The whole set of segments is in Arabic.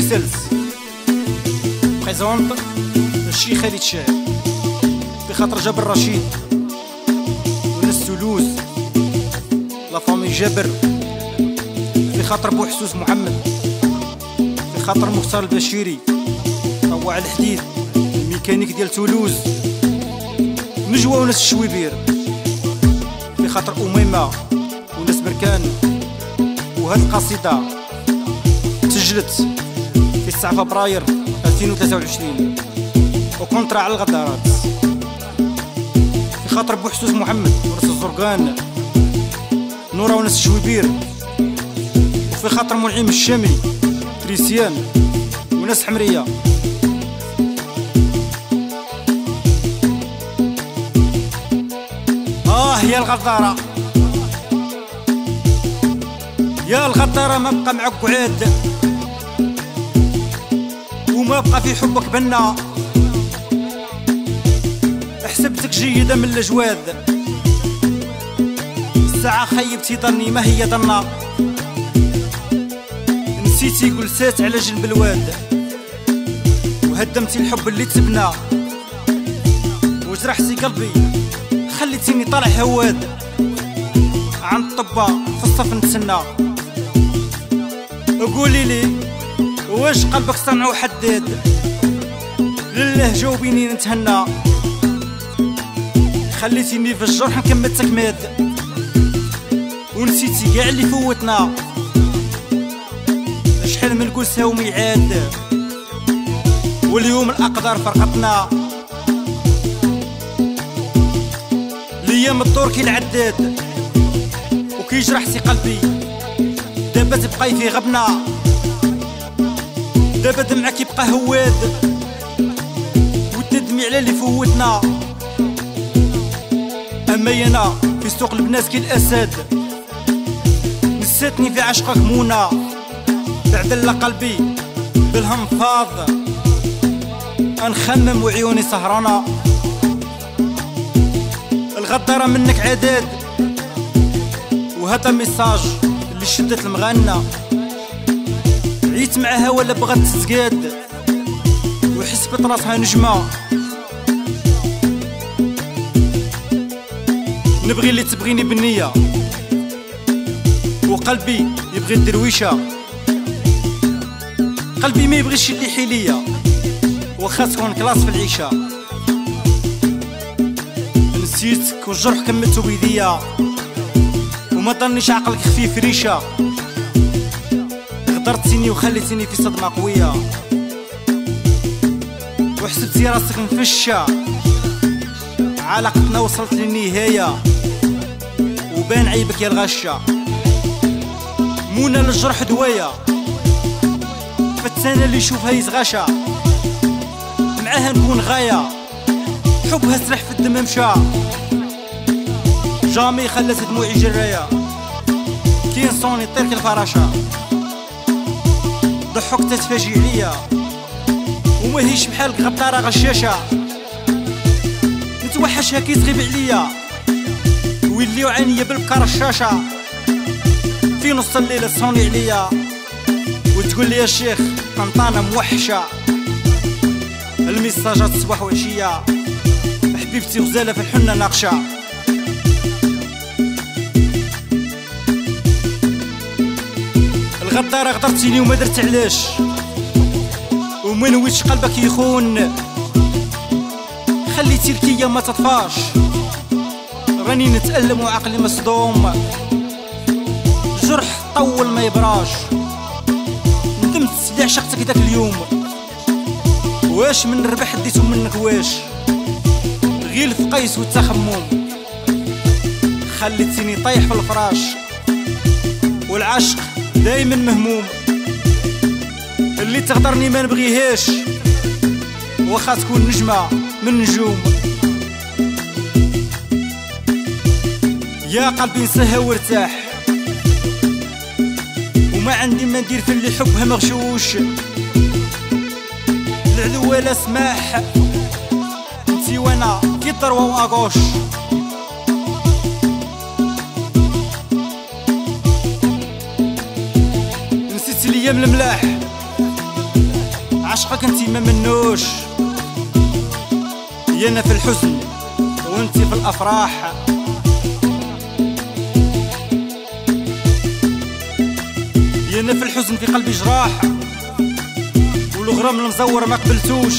تيرسلس بريزونط الشيخ خالد شاه في خاطر جابر رشيد وناس تولوز لا فامي جابر في خاطر بوحسوس محمد في خاطر مختار البشيري طوع الحديد الميكانيك ديال تولوز نجوى وناس الشويبير في خاطر أميمة وناس بركان وهاد القصيدة سجلت في 9 فبراير 2023 و contre على الغدارات في خاطر بوحسوس محمد وناس الزرقان. نورا وناس الشويبير وفي خاطر منعم الشامي électricien وناس حمرية. آه يا الغدارة. يا الغدارة ما بقى معك قعاد وما بقى في حبك بنا. حسبتك جيدة من الأجواد. الساعة خيبتي ظني ما هي ظنا نسيتي قلسات على جنب الواد. وهدمتي الحب اللي تبنى. وجرحتي قلبي خليتيني طالع هواد. عن الطبا في الصف نتسنى. قولي لي واش قلبك صنع وحداد لله جاوبيني نتهنى. خليتيني في الجرح نكمل تكماد ونسيتي كاع اللي فوتنا. شحال من قلسها وميعاد واليوم الاقدار فرقتنا. الأيام الدور كي العداد وكيجرح سي قلبي. دابا تبقاي في غبنا. دابا دمعك يبقى هواد. وتندمي على اللي فوتنا. أما أنا في سوق البنات كي الأسد. نسيتني في عشقك منى تعدل قلبي بالهم فاض أنخمم وعيوني سهرانه الغدارة منك عداد. وهذا ميساج اللي شدت المغنى. عيت معاها ولا بغات تزقاد وحسبت راسها نجمة. نبغي اللي تبغيني بالنية. وقلبي يبغي الدرويشة. قلبي ما يبغيش اللي حيلية. وخا تكون كلاس في العيشة. نسيتك والجرح كملتو بيديا. وما ضنيش عقلك خفيف ريشة. غدرتيني وخليتيني في صدمة قوية. وحسبتي راسك مفشة. علاقتنا وصلت للنهاية. وبان عيبك يا الغشة. منى للجرح دواية فتانة اللي يشوفها يتغشى معاها نكون غاية. حبها سرح في الدم مشى. جامي خلت دموعي جراية. كي نصوني طير الفراشة. ضحك تتفاجئ عليا وما هيش بحالك غدارة غشاشة نتوحشها كي تغيب عليا. ويلي عينيا بالبكا رشاشة في نص الليل تصوني عليا. وتقول لي يا شيخ طنطانة موحشة. الميساجات صباح وعشية. حبيبتي غزالة في الحنة ناقشة. الغدارة غدرتيني وما درت علاش. ومن ويش قلبك يخون. خليتي الكية ما تطفاش. راني نتألم وعقلي مصدوم. جرح طول ما يبراش. ندمت اللي عشقتك ذاك اليوم. واش من ربح ديتو منك واش؟ غير في قيس والتخمم خليتيني طايح في الفراش. والعشق دايما مهموم. اللي تغدرني ما نبغيهاش. واخا تكون نجمة من نجوم. يا قلبي نسهى وارتاح. وما عندي ما ندير في اللي حبها مغشوش. العدو ولا سماح. انتي وأنا كي الضروة وأغوش. نسيت الأيام الملاح عشقك انتي ما منوش. يانا في الحزن وأنتي في الأفراح. يانا في الحزن في قلبي جراح. والغرام المزور ما قبلتوش.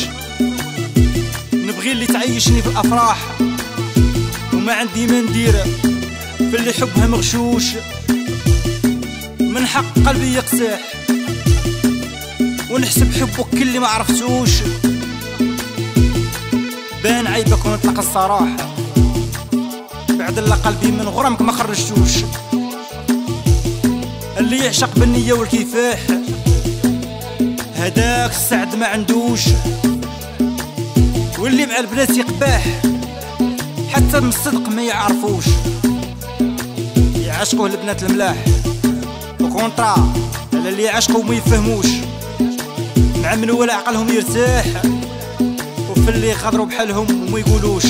نبغي اللي تعيشني في الأفراح. وما عندي ما ندير في اللي حبها مغشوش. من حق قلبي يقسح. ونحسب حبك كل ما عرفتوش. بان عيبك ونطلق الصراحة. بعد الله قلبي من غرامك ما خرجتوش. اللي يعشق بالنية والكفاح. هداك السعد ما عندوش. واللي مع البنات يقباح. حتى من الصدق ما يعرفوش. يعشقوه البنات الملاح. وكونطرا على اللي يعشقوا ما يفهموش. من ولا عقلهم يرتاح. وفي اللي يخضروا بحالهم وما يقولوش.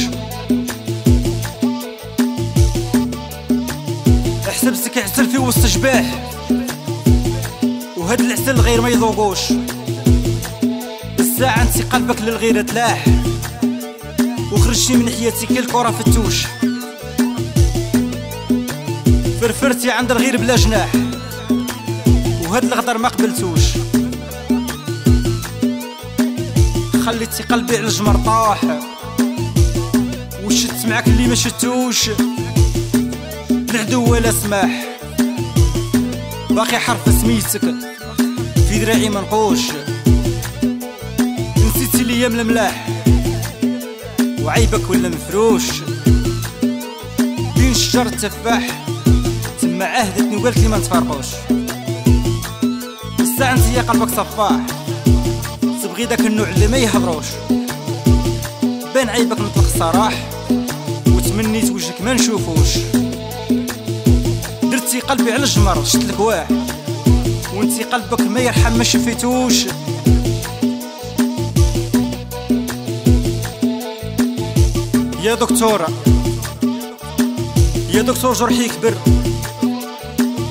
حسبتك عسل في وسط جباح وهاد العسل غير ما يذوقوش. الساعة انت قلبك للغيرة تلاح. وخرجتي من حياتي كالكرة في التوش فرفرتي عند الغير بلا جناح. وهاد الغدر ما قبلتوش. خليتي قلبي على الجمر طاح. وشت معاك اللي ما شتوش. العدو ولا سماح. باقي حرف سميتك. في ذراعي منقوش نسيتي الأيام الملاح. وعيبك ولا مفروش. بين شجر التفاح تما عهدتني وقالت لي ما نتفارقوش الساعة انت قلبك صفاح. تبغي داك النوع اللي ما يهضروش. بان عيبك نطلق الصراح وتمنيت وجهك ما نشوفوش. درتي قلبي على الجمر شت الكواح وانتي قلبك ما يرحم ما شفيتوش يا دكتورة يا دكتور جرحي كبر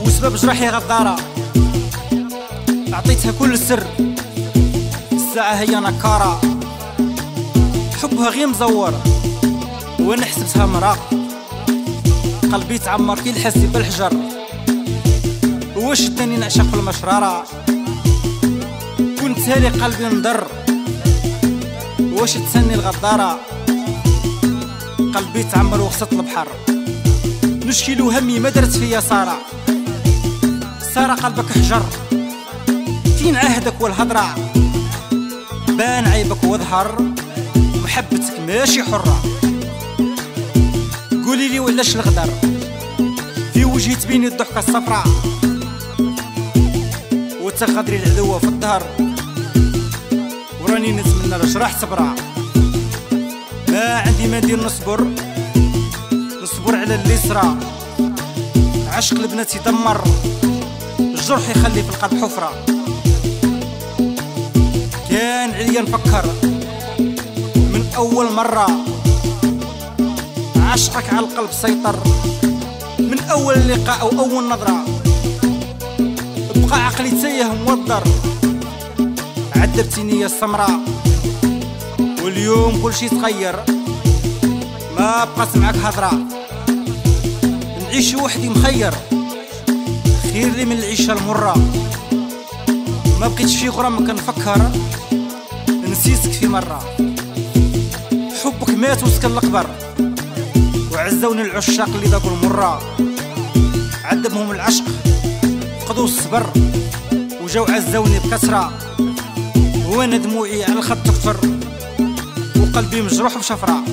وسبب جرحي غدارة. عطيتها كل سر الساعة هي نكارة. حبها غير مزور. وأنا حسبتها مراق قلبي تعمر كي الحسي بالحجر. واش داني نعشق في المشرارة؟ كنت هالي قلبي مضر. واش تسني الغدارة؟ قلبي تعمر وسط البحر. نشكي همي ما درت فيا سارة. سارة قلبك حجر. فين عهدك والهضرة. عيبك وظهر محبتك ماشي حرة. قولي لي ولاش الغدر. في وجهي تبيني الضحكة الصفراء وتغدري العدوة في الظهر وراني نتمنى لاش راح صبرا ما عندي ما ندير نصبر. نصبر على اللي صرا عشق البنات يدمر. الجرح يخلي في القلب حفرة. كان عليا نفكر من أول مرة عشقك على القلب سيطر. من أول لقاء أو أول نظرة بقى عقلي تايه موضر عذبتيني يا السمراء واليوم كل شي تغير. ما بقات معاك هضرة. نعيش وحدي مخير. خير لي من العيشة المرة. ما بقيتش في غرام كنفكر. نسيتك في مرة. حبك مات وسكن القبر وعزوني العشاق اللي ذاقوا المرة. عذبهم العشق فقدوا الصبر. وجاو عزوني بكسرة. وأنا دموعي على الخط تكفر. وقلبي مجروح بشفرة.